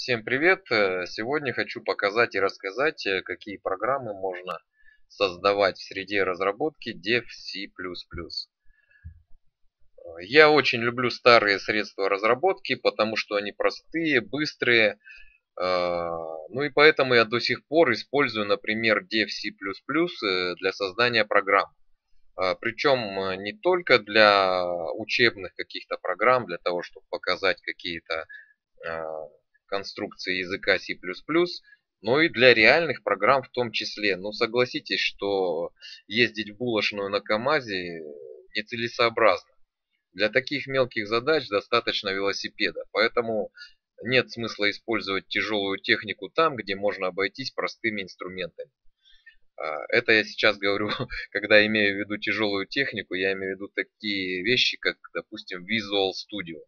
Всем привет! Э, сегодня хочу показать и рассказать, э, какие программы можно создавать в среде разработки Dev C++. Я очень люблю старые средства разработки, потому что они простые, быстрые. Э, ну и поэтому я до сих пор использую, например, Dev C++ для создания программ. Причем не только для учебных каких-то программ, для того, чтобы показать какие-то конструкции языка C++, но и для реальных программ в том числе. Ну, согласитесь, что ездить в булочную на КАМАЗе нецелесообразно. Для таких мелких задач достаточно велосипеда, поэтому нет смысла использовать тяжелую технику там, где можно обойтись простыми инструментами. А, это я сейчас говорю, когда имею в виду тяжелую технику, я имею в виду такие вещи, как, допустим, Visual Studio.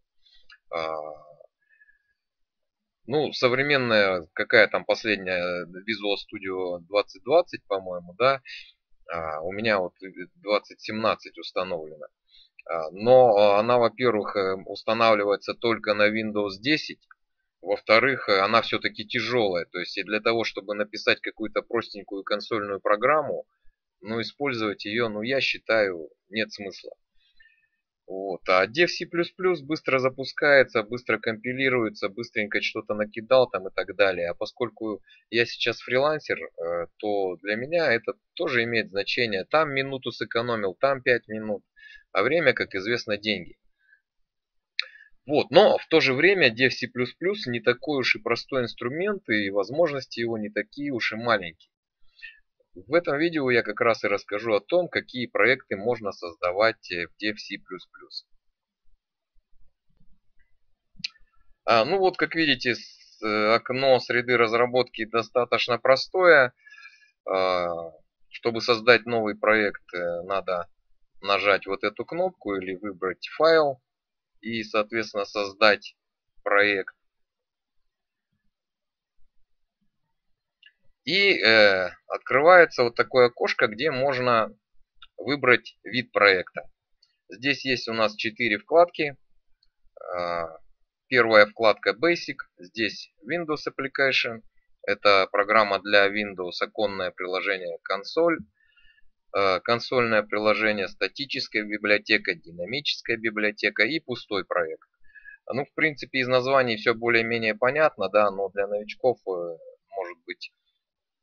Ну, современная, какая там последняя, Visual Studio 2020, по-моему, да, а, у меня вот 2017 установлена. А, но она, во-первых, э, устанавливается только на Windows 10, во-вторых, она все-таки тяжелая, то есть и для того, чтобы написать какую-то простенькую консольную программу, ну, использовать ее, ну, я считаю, нет смысла. Вот. А Dev C++ быстро запускается, быстро компилируется, быстренько что-то накидал там и так далее. А поскольку я сейчас фрилансер, э, то для меня это тоже имеет значение. Там минуту сэкономил, там 5 минут. А время, как известно, деньги. Вот, но в то же время Dev C++ не такой уж и простой инструмент, и возможности его не такие уж и маленькие. В этом видео я как раз и расскажу о том, какие проекты можно создавать э, в Dev C++. А, ну вот, как видите, э, окно среды разработки достаточно простое. А, чтобы создать новый проект, э, надо нажать вот эту кнопку или выбрать файл и, соответственно, создать проект. И э, открывается вот такое окошко, где можно выбрать вид проекта. Здесь есть у нас 4 вкладки. Э, первая вкладка Basic, здесь Windows Application. Это программа для Windows, оконное приложение консоль. Э, консольное приложение, статическая библиотека, динамическая библиотека и пустой проект. Ну, в принципе, из названий все более-менее понятно, да, но для новичков э, может быть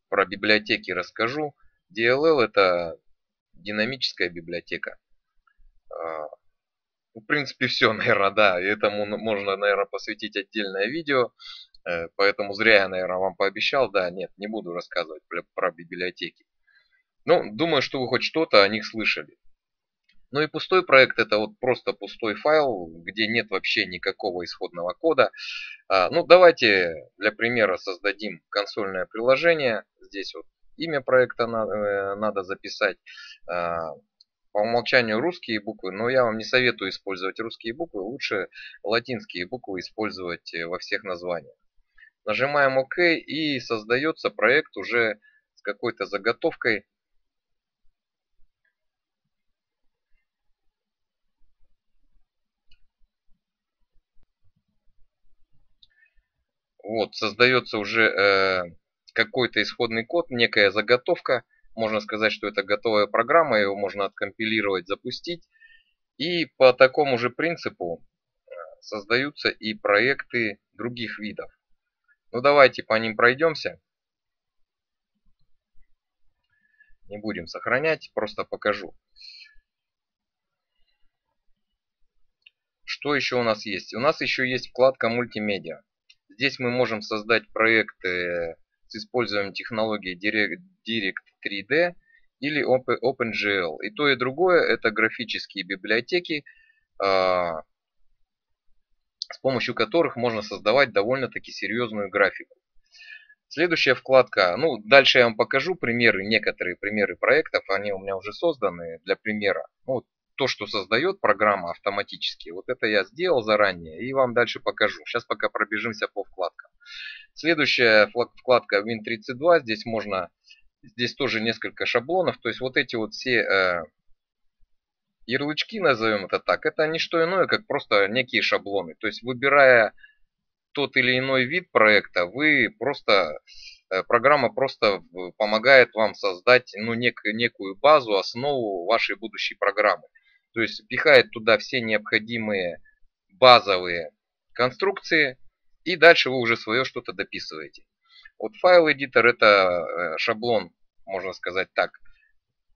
про библиотеки расскажу. DLL это динамическая библиотека. А, в принципе, все, наверное, да. Этому можно, наверное, посвятить отдельное видео. Э, поэтому зря я, наверное, вам пообещал. Да, нет, не буду рассказывать про библиотеки. Ну, думаю, что вы хоть что-то о них слышали. Ну и пустой проект это вот просто пустой файл, где нет вообще никакого исходного кода. А, ну давайте для примера создадим консольное приложение. Здесь вот имя проекта э, надо записать. А, по умолчанию русские буквы, но я вам не советую использовать русские буквы, лучше латинские буквы использовать э, во всех названиях. Нажимаем ОК и создается проект уже с какой-то заготовкой Вот, создается уже э, какой-то исходный код, некая заготовка. Можно сказать, что это готовая программа, его можно откомпилировать, запустить. И по такому же принципу э, создаются и проекты других видов. Ну давайте по ним пройдемся. Не будем сохранять, просто покажу. Что еще у нас есть? У нас еще есть вкладка мультимедиа. Здесь мы можем создать проекты с использованием технологии Direct 3D или OpenGL. И то, и другое это графические библиотеки, а, с помощью которых можно создавать довольно-таки серьезную графику. Следующая вкладка, ну дальше я вам покажу примеры, некоторые примеры проектов, они у меня уже созданы для примера. Ну, то, что создает программа автоматически, вот это я сделал заранее и вам дальше покажу. Сейчас пока пробежимся по вкладкам. Следующая вкладка Win32, здесь можно, здесь тоже несколько шаблонов, то есть вот эти вот все э, ярлычки, назовем это так, это не что иное, как просто некие шаблоны. То есть выбирая тот или иной вид проекта, вы просто, э, программа просто помогает вам создать ну, нек, некую базу, основу вашей будущей программы. То есть пихает туда все необходимые базовые конструкции, и дальше вы уже свое что-то дописываете. Вот файл эдитор это э, шаблон, можно сказать так.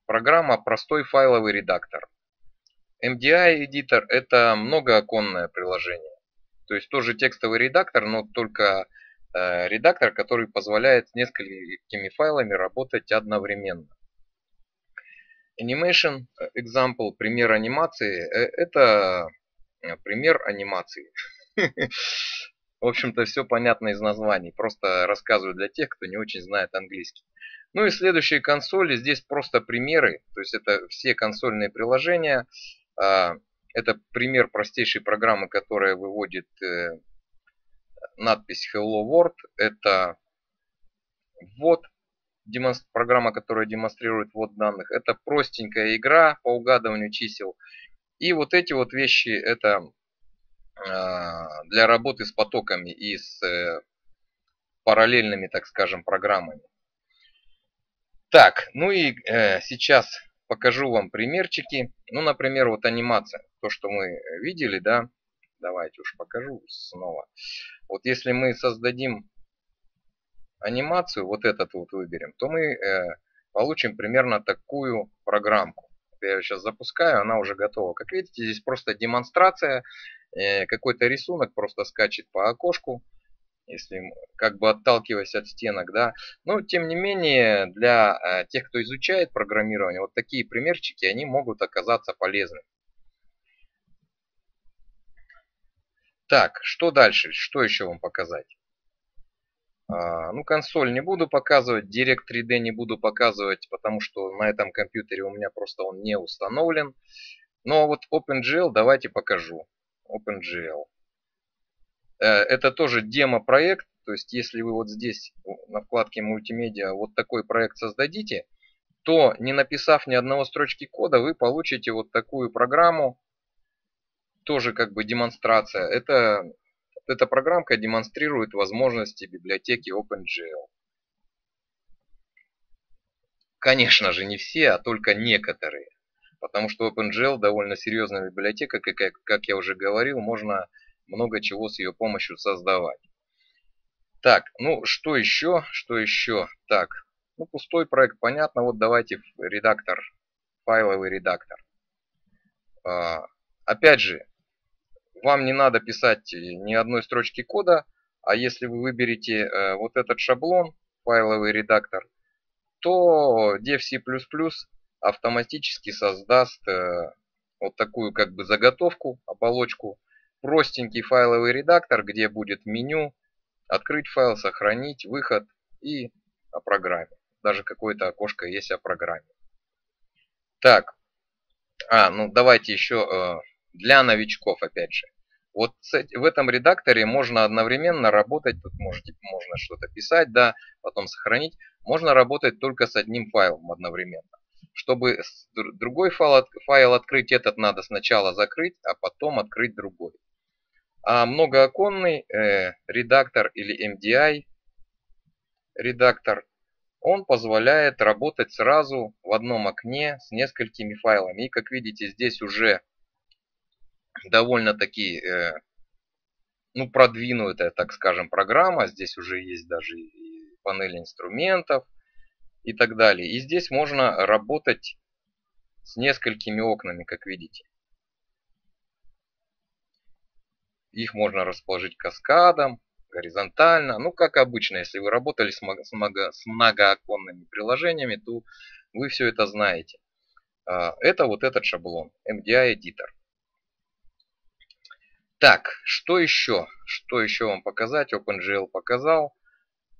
Программа простой файловый редактор. MDI эдитор это многооконное приложение. То есть тоже текстовый редактор, но только э, редактор, который позволяет с несколькими файлами работать одновременно. Animation э, example, пример анимации, э, это э, пример анимации. В общем-то, все понятно из названий. Просто рассказываю для тех, кто не очень знает английский. Ну и следующие консоли. Здесь просто примеры. То есть это все консольные приложения. А, это пример простейшей программы, которая выводит надпись Hello World. Это ввод, программа, которая демонстрирует ввод данных. Это простенькая игра по угадыванию чисел. И вот эти вот вещи, это а, для работы с потоками и с э, параллельными, так скажем, программами. Так, ну и э, сейчас покажу вам примерчики. Ну, например, вот анимация. То, что мы видели, да. Давайте уж покажу снова. Вот если мы создадим анимацию, вот этот вот выберем, то мы э, получим примерно такую программку. Я ее сейчас запускаю, она уже готова. Как видите, здесь просто демонстрация. Э, Какой-то рисунок просто скачет по окошку если как бы отталкиваясь от стенок, да. Но тем не менее, для э, тех, кто изучает программирование, вот такие примерчики, они могут оказаться полезны. Так, что дальше? Что еще вам показать? А, ну, консоль не буду показывать, Direct 3D не буду показывать, потому что на этом компьютере у меня просто он не установлен. Но вот OpenGL давайте покажу. OpenGL. Э, это тоже демо-проект, то есть если вы вот здесь на вкладке мультимедиа вот такой проект создадите, то не написав ни одного строчки кода, вы получите вот такую программу, тоже как бы демонстрация. Это, эта программка демонстрирует возможности библиотеки OpenGL. Конечно же не все, а только некоторые. Потому что OpenGL довольно серьезная библиотека, как, как я уже говорил, можно много чего с ее помощью создавать. Так, ну что еще? Что еще? Так, ну пустой проект, понятно. Вот давайте редактор, файловый редактор. А, опять же, вам не надо писать ни одной строчки кода, а если вы выберете э, вот этот шаблон, файловый редактор, то DevC++ автоматически создаст э, вот такую как бы заготовку, оболочку, простенький файловый редактор, где будет меню, открыть файл, сохранить, выход и о программе. Даже какое-то окошко есть о программе. Так, а, ну давайте еще э, для новичков опять же. Вот в этом редакторе можно одновременно работать, тут можете, можно что-то писать, да, потом сохранить. Можно работать только с одним файлом одновременно. Чтобы другой файл, файл открыть, этот надо сначала закрыть, а потом открыть другой. А многооконный э, редактор или MDI редактор, он позволяет работать сразу в одном окне с несколькими файлами. И как видите, здесь уже довольно-таки э, ну, продвинутая, так скажем, программа. Здесь уже есть даже и панель инструментов и так далее. И здесь можно работать с несколькими окнами, как видите. Их можно расположить каскадом, горизонтально. Ну, как обычно, если вы работали с, много, с, много, с многооконными приложениями, то вы все это знаете. А, это вот этот шаблон, MDI Editor. Так, что еще? Что еще вам показать? OpenGL показал.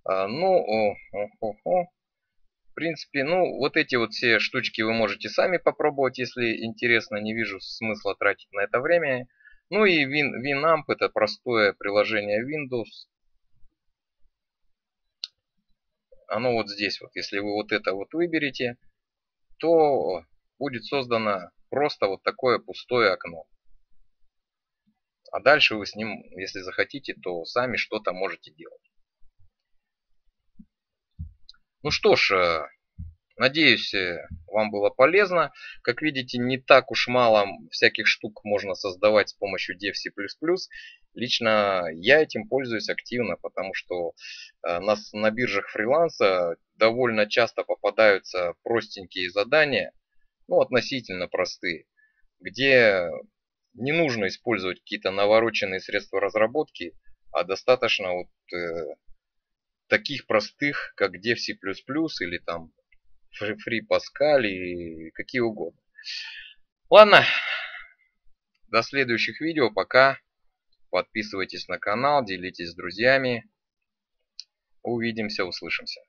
А, ну, о, о, о, в принципе, ну, вот эти вот все штучки вы можете сами попробовать, если интересно. Не вижу смысла тратить на это время. Ну и Win, Winamp это простое приложение Windows. Оно вот здесь вот, если вы вот это вот выберете, то будет создано просто вот такое пустое окно. А дальше вы с ним, если захотите, то сами что-то можете делать. Ну что ж, э, надеюсь, э, вам было полезно. Как видите, не так уж мало всяких штук можно создавать с помощью DevC++. Лично я этим пользуюсь активно, потому что э, нас на биржах фриланса довольно часто попадаются простенькие задания, ну, относительно простые, где не нужно использовать какие-то навороченные средства разработки, а достаточно вот э, таких простых, как Dev C++ или там Free Pascal и какие угодно. Ладно, до следующих видео. Пока. Подписывайтесь на канал, делитесь с друзьями. Увидимся, услышимся.